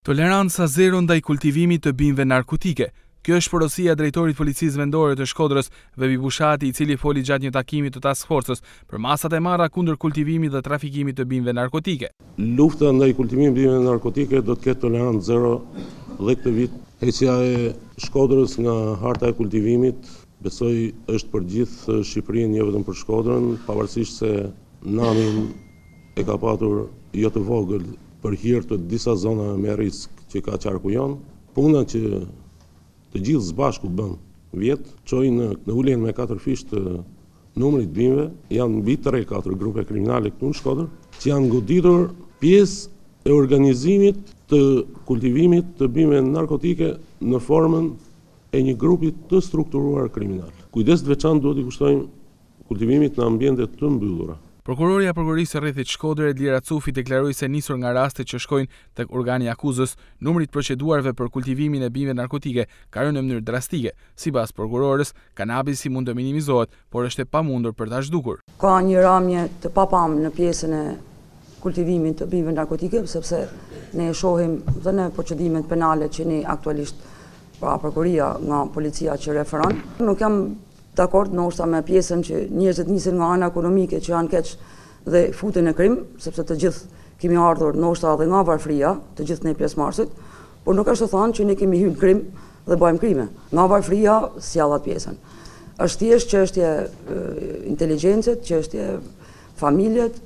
Toleranca zero ndaj kultivimit të bimëve narkotike, kjo është porosia e drejtorit Policisë Vendore të Shkodrës, Vehbi Bushati, i cili foli gjatë një takimi të Task Forcës për masat e marra kundër kultivimit dhe trafikimit të bimëve narkotike. Lufta ndaj kultivimit të bimëve narkotike do të ketë tolerancë zero dhe këtë vit. Heqja e Shkodrës nga harta e kultivimit, besoj është për gjithë Shqipërinë, jo vetëm për Shkodrën, pavarësisht se namin e ka patur jo të vogël për hir të disa zonave me risk që ka qarku jonë. Puna që të gjithë së bashku bëmë vjet, çoi në uljen me katërfish të numrit bimëve, janë mbi tre katër grupe kriminale këtu në Shkodër, që janë goditur pjesë e organizimit të kultivimit të bimëve narkotike në formën e një grupi të strukturuar kriminal. Kujdes të veçantë duhet t'i kushtojmë kultivimit në ambiente të mbyllura. Prokurorja e Prokurorisë së Rrethit Shkodër, Elira Cufi deklaroi se nisur nga rastet që shkojnë tek organi i akuzës, numri i të proceduarve për kultivimin e bimëve narkotike ka rënë në mënyrë drastike. Sipas prokurores, kanabisi mund të minimizohet, por është e pamundur për ta zhdukur. Ka një rënie të papamë në pjesën e kultivimit të bimëve narkotike, sepse ne e shohim dhe në procedimet penale që ne aktualisht pra prokuroria nga policia që referon. Nuk jam Dakord ndoshta me pjesën që njerëzit nisin nga ana ekonomike që janë keq dhe futen në krim, sepse të gjithë kemi ardhur ndoshta dhe nga varfëria, të gjithë ne pjesëmarrësit, por nuk është e thënë që ne kemi hy në krim dhe bëjmë krime. Nga varfëria s'e lidh atë pjesën. Është thjesht çështje inteligjencet, çështje familjet,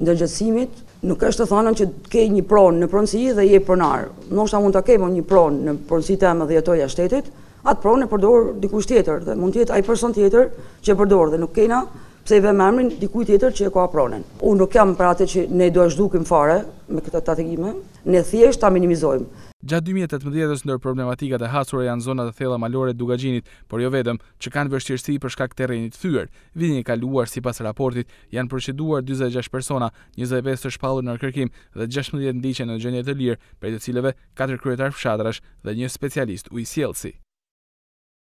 ndërgjegjësimit, nuk është e thënë që ke një pronë në pronësi dhe je pronar. Ndoshta mund ta kem një pronë në pronësi teme dhe jetoj jashtë shtetit, Atë pronë e përdor dikush tjetër dhe mund të jetë ai person tjetër që e përdor dhe nuk kena pse i vëmë emrin dikujt tjetër që e ka pronën. Unë nuk jam për atë që ne do e zhdukim fare me këto takime, ne thjesht ta minimizojmë. Gjatë dy mijë e tetëmbëdhjetës ndër problematikat e hasura janë zonat e thella malore të Dukagjinit, por jo vetëm, që kanë vështirësi për shkak terrenit të thyer. Vitin e kaluar, sipas raportit, janë proceduar dyzet e gjashtë persona, njëzet e pesë të shpallur në kërkim dhe gjashtëmbëdhjetë ndiqen në gjendje të lirë, prej të cilëve, katër kryetarë fshatrash dhe një specialist ujësjellësi.